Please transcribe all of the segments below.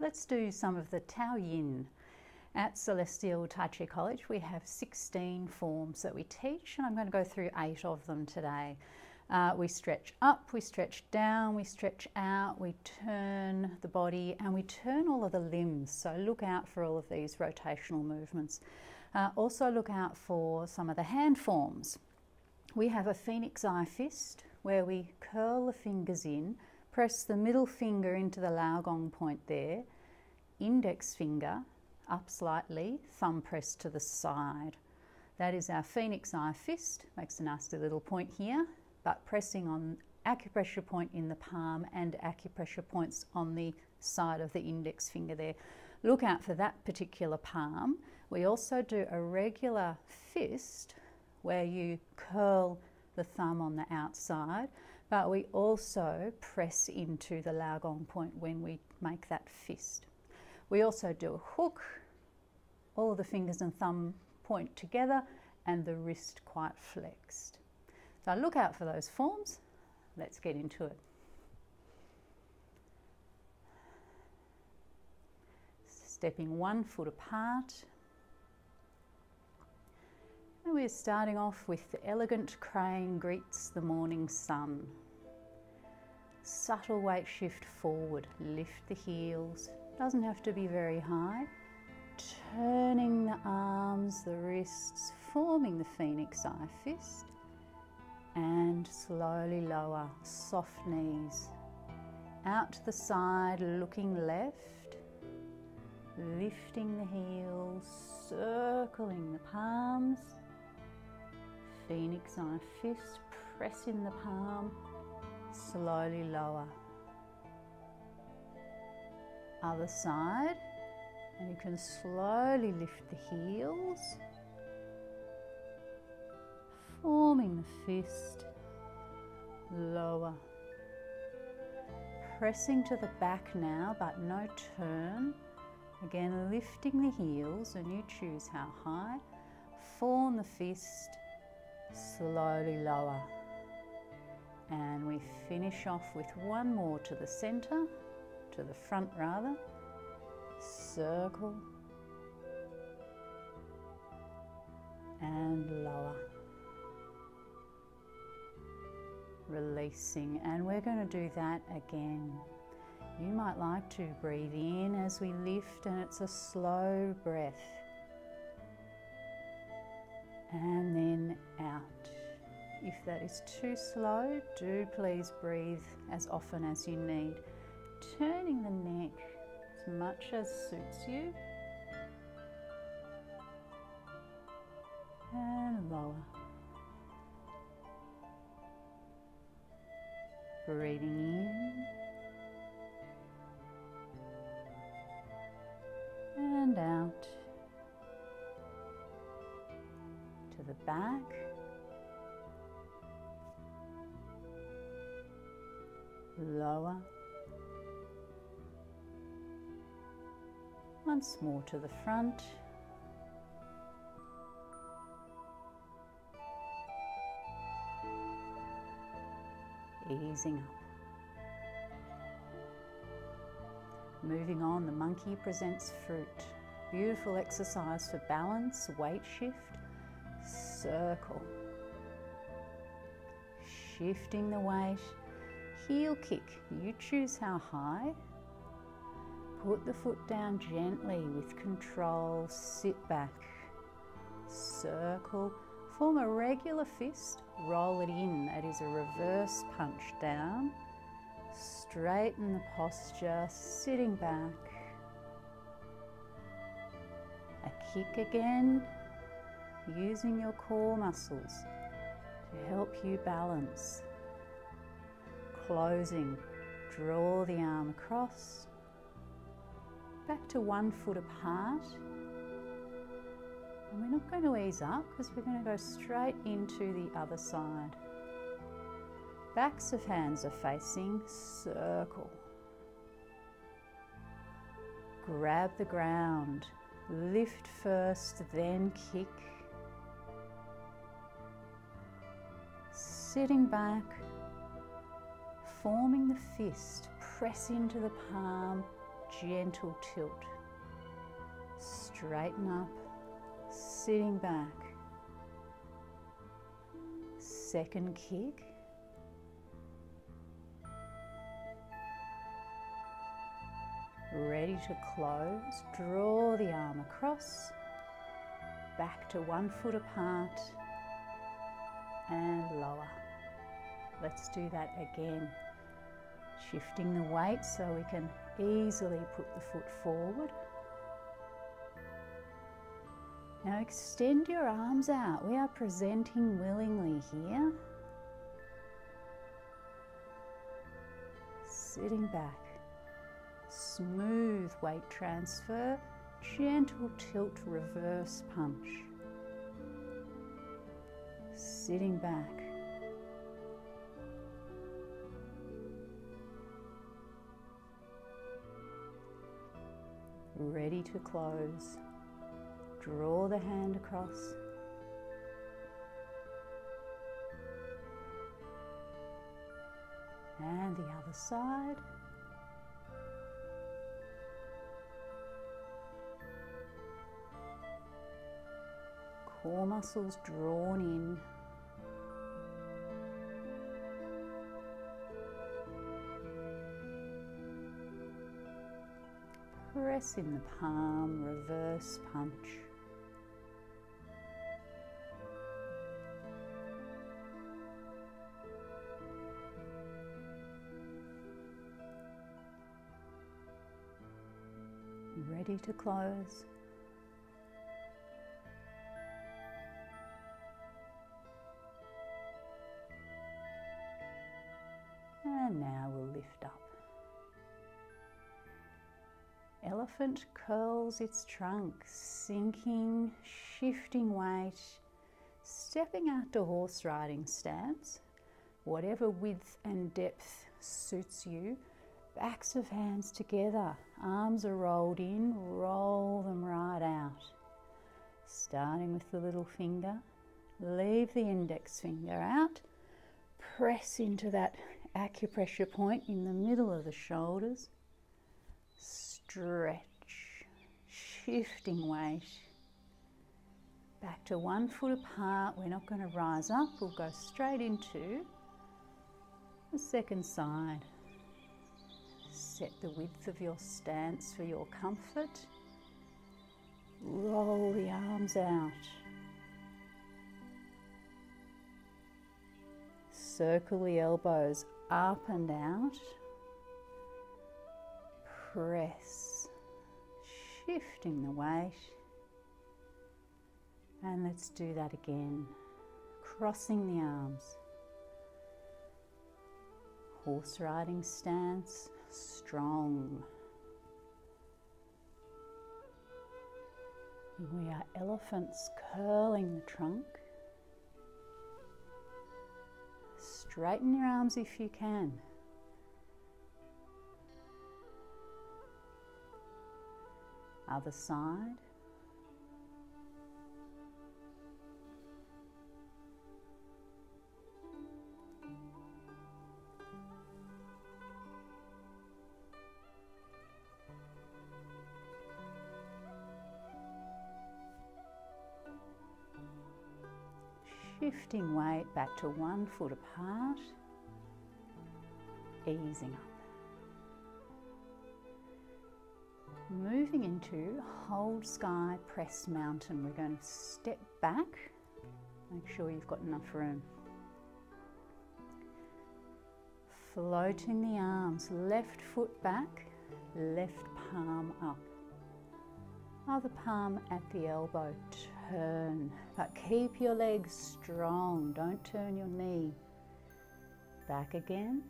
Let's do some of the Tao Yin. At Celestial Tai Chi College, we have 16 forms that we teach, and I'm going to go through eight of them today. Uh, we stretch up, we stretch down, we stretch out, we turn the body, and we turn all of the limbs. So look out for all of these rotational movements. Uh, also, look out for some of the hand forms. We have a phoenix eye fist where we curl the fingers in, press the middle finger into the Laogong point there, index finger up slightly, thumb pressed to the side. That is our phoenix eye fist, makes a nasty little point here, but pressing on acupressure point in the palm and acupressure points on the side of the index finger there. Look out for that particular palm. We also do a regular fist where you curl the thumb on the outside, but we also press into the Laogong point when we make that fist. We also do a hook, all the fingers and thumb point together and the wrist quite flexed. So look out for those forms. Let's get into it. Stepping one foot apart. And we're starting off with the elegant crane greets the morning sun. Subtle weight shift forward, lift the heels, doesn't have to be very high. Turning the arms, the wrists, forming the phoenix eye fist and slowly lower, soft knees. Out to the side, looking left, lifting the heels, circling the palms. Phoenix eye fist, press in the palm, slowly lower. Other side, and you can slowly lift the heels forming the fist, lower. Pressing to the back now, but no turn. Again, lifting the heels, and you choose how high. Form the fist, slowly lower. And we finish off with one more to the center, to the front rather. Circle. And lower. releasing, and we're going to do that again. You might like to breathe in as we lift, and it's a slow breath, and then out. If that is too slow, do please breathe as often as you need, turning the neck as much as suits you. And lower. Breathing in and out to the back. Lower. Once more to the front. easing up. Moving on, the monkey presents fruit. Beautiful exercise for balance, weight shift, circle. Shifting the weight, heel kick. You choose how high. Put the foot down gently with control, sit back. Circle, form a regular fist roll it in. That is a reverse punch down. Straighten the posture, sitting back. A kick again, using your core muscles to help you balance. Closing, draw the arm across, back to one foot apart and we're not going to ease up because we're going to go straight into the other side. Backs of hands are facing circle. Grab the ground. Lift first, then kick. Sitting back, forming the fist. Press into the palm. Gentle tilt. Straighten up, sitting back. Second kick. Ready to close, draw the arm across, back to one foot apart and lower. Let's do that again. Shifting the weight so we can easily put the foot forward. Now extend your arms out. We are presenting willingly here. Sitting back. Smooth weight transfer, gentle tilt reverse punch. Sitting back. Ready to close. Draw the hand across. And the other side. Core muscles drawn in. Press in the palm, reverse punch. Ready to close. Elephant curls its trunk, sinking, shifting weight, stepping out to horse riding stance, whatever width and depth suits you. Backs of hands together, arms are rolled in, roll them right out. Starting with the little finger, leave the index finger out, press into that acupressure point in the middle of the shoulders. Stretch, shifting weight. Back to one foot apart. We're not going to rise up. We'll go straight into the second side. Set the width of your stance for your comfort. Roll the arms out. Circle the elbows up and out. Press, shifting the weight. And let's do that again. Crossing the arms. Horse riding stance, strong. We are elephants curling the trunk. Straighten your arms if you can. Other side. Shifting weight back to one foot apart, easing up. Moving into hold sky, press mountain. We're going to step back, make sure you've got enough room. Floating the arms, left foot back, left palm up. Other palm at the elbow, turn, but keep your legs strong. Don't turn your knee. Back again.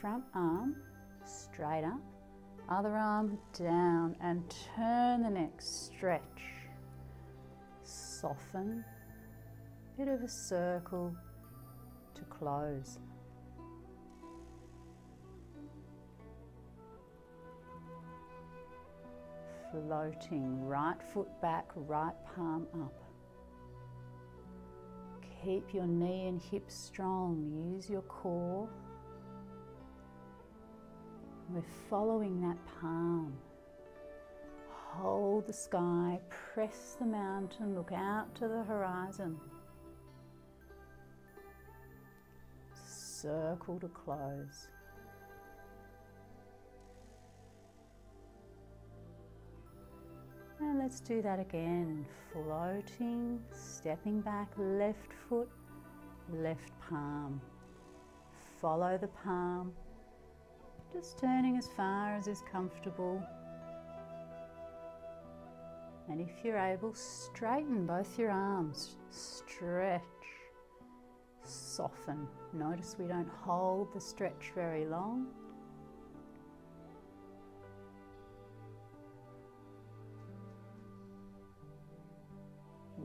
Front arm straight up. Other arm down and turn the neck. Stretch. Soften. Bit of a circle to close. floating, right foot back, right palm up. Keep your knee and hips strong, use your core. We're following that palm. Hold the sky, press the mountain, look out to the horizon. Circle to close. And let's do that again. Floating, stepping back, left foot, left palm. Follow the palm, just turning as far as is comfortable. And if you're able, straighten both your arms, stretch, soften. Notice we don't hold the stretch very long.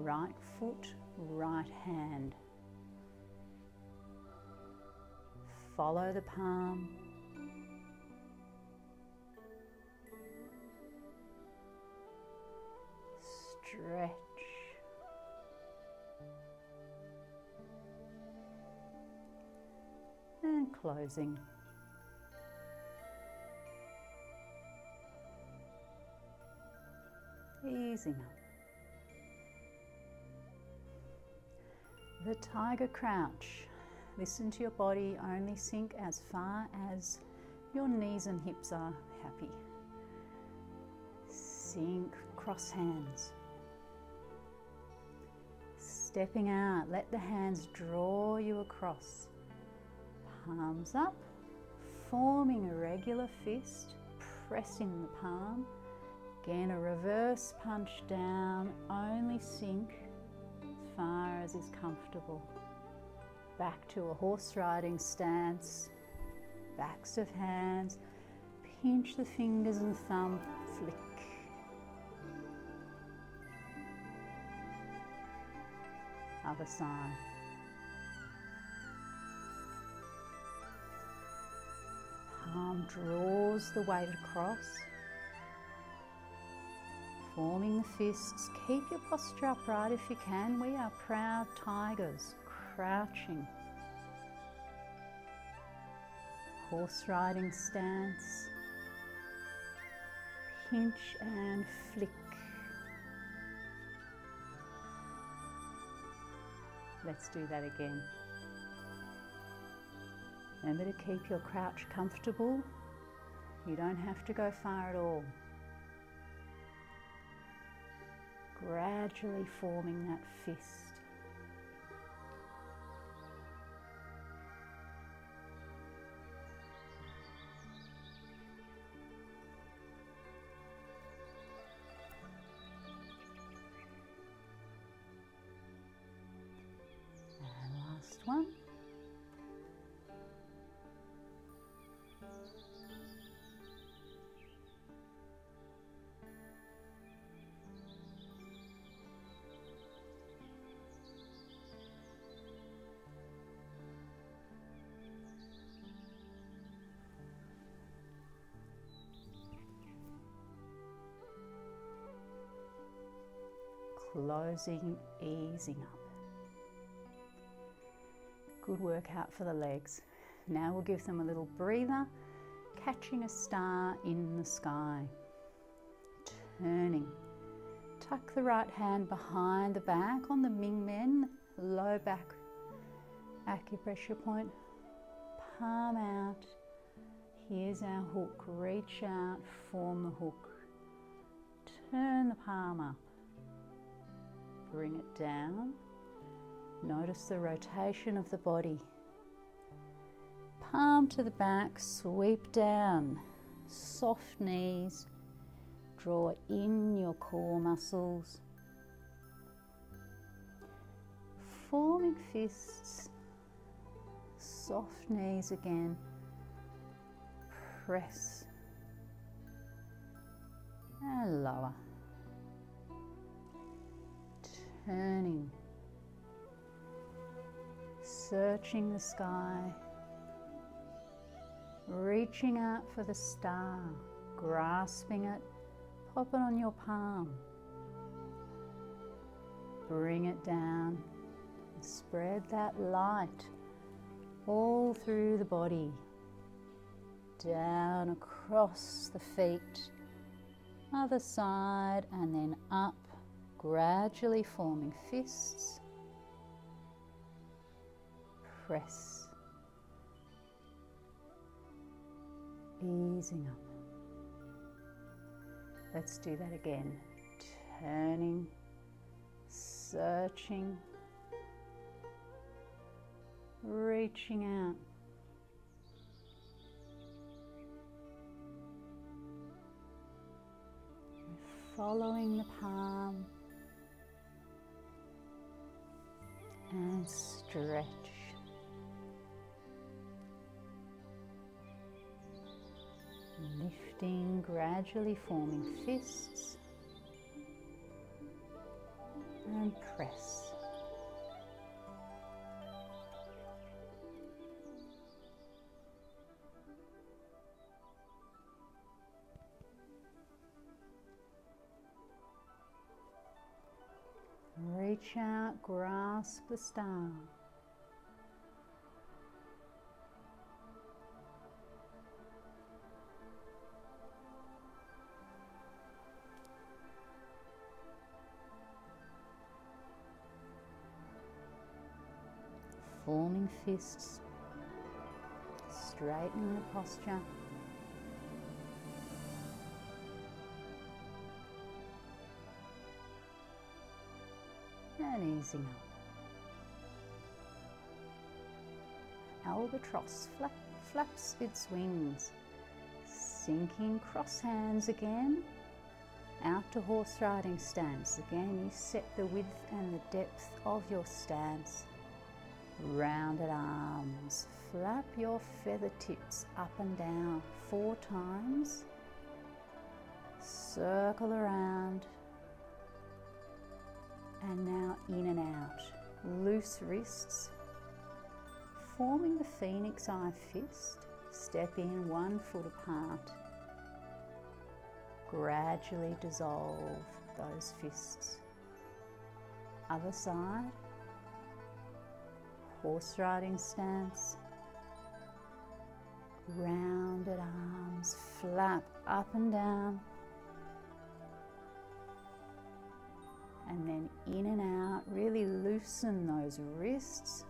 right foot, right hand. Follow the palm. Stretch. And closing. Easing up. The tiger crouch. Listen to your body, only sink as far as your knees and hips are happy. Sink, cross hands. Stepping out, let the hands draw you across. Palms up, forming a regular fist, pressing the palm. Again, a reverse punch down, only sink as far as is comfortable. Back to a horse riding stance, backs of hands, pinch the fingers and thumb, Other side. Palm draws the weight across forming the fists. Keep your posture upright if you can. We are proud tigers, crouching. Horse riding stance. Pinch and flick. Let's do that again. Remember to keep your crouch comfortable. You don't have to go far at all. gradually forming that fist. One. closing, easing up. Good workout for the legs. Now we'll give them a little breather, catching a star in the sky. Turning. Tuck the right hand behind the back on the Ming Men, low back acupressure point. Palm out. Here's our hook. Reach out, form the hook. Turn the palm up bring it down. Notice the rotation of the body. Palm to the back, sweep down. Soft knees. Draw in your core muscles. Forming fists. Soft knees again. Press. And lower turning, searching the sky, reaching out for the star, grasping it, pop it on your palm, bring it down, spread that light all through the body. down across the feet, other side, and then up, gradually forming fists. Press, easing up. Let's do that again. Turning, searching, reaching out. following the palm and stretch. Gradually forming fists and press. Reach out, grasp the star. Fists, straightening the posture. and easing up. Albatross flap, flaps its wings, sinking cross hands again, out to horse riding stance. Again, you set the width and the depth of your stance. Rounded arms, flap your feather tips up and down four times. Circle around and now in and out. Loose wrists, forming the phoenix eye fist. Step in one foot apart. Gradually dissolve those fists. Other side. Horse riding stance. Rounded arms flap up and down and then in and out. Really loosen those wrists.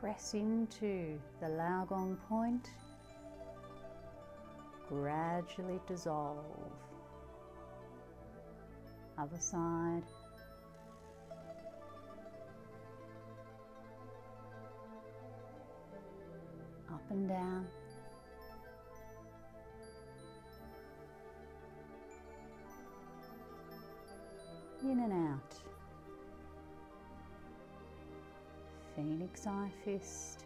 Press into the Laogong point. Gradually dissolve. Other side. Up and down. in and out. Phoenix eye fist.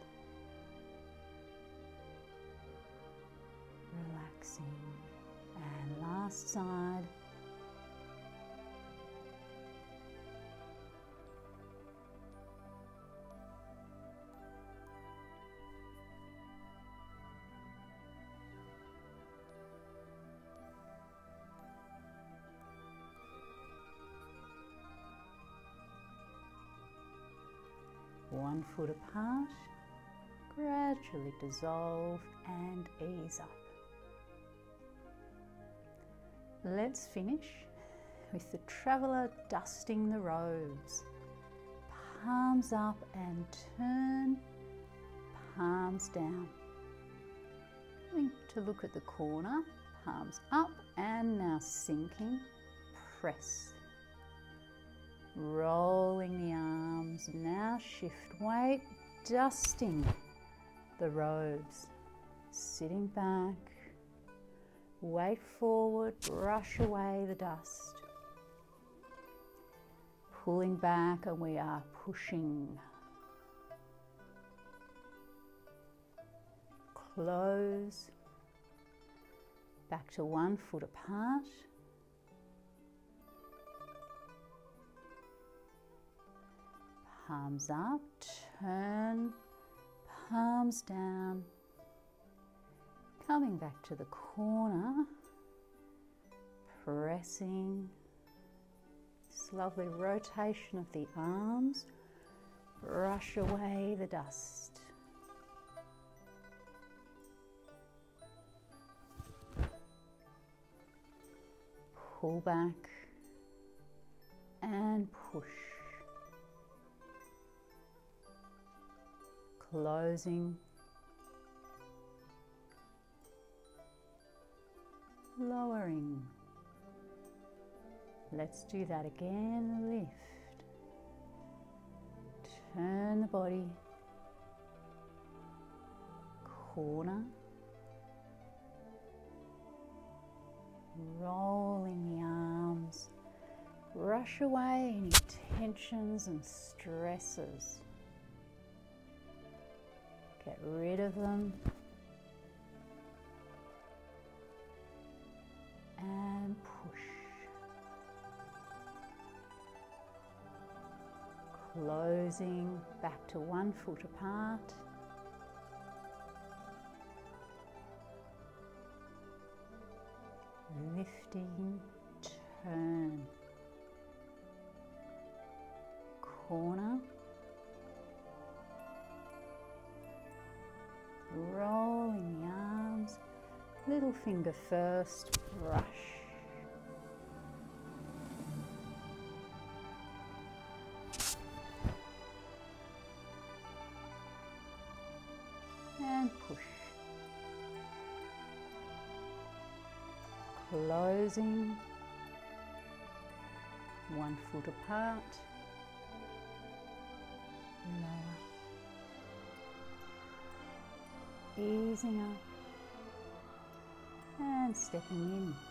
One foot apart, gradually dissolve and ease up. Let's finish with the traveller dusting the robes. Palms up and turn, palms down. Going to look at the corner, palms up and now sinking, press rolling the arms. Now shift weight, dusting the robes, sitting back, weight forward, brush away the dust. Pulling back, and we are pushing. Close back to one foot apart. palms up, turn, palms down. Coming back to the corner, pressing this lovely rotation of the arms, brush away the dust. Pull back and push. Closing. Lowering. Let's do that again. Lift. Turn the body. Corner. Rolling the arms. Brush away any tensions and stresses. Get rid of them. And push. Closing back to one foot apart. Lifting, turn. Corner. Finger first, brush. And push. Closing. One foot apart. Lower. Easing up stepping in.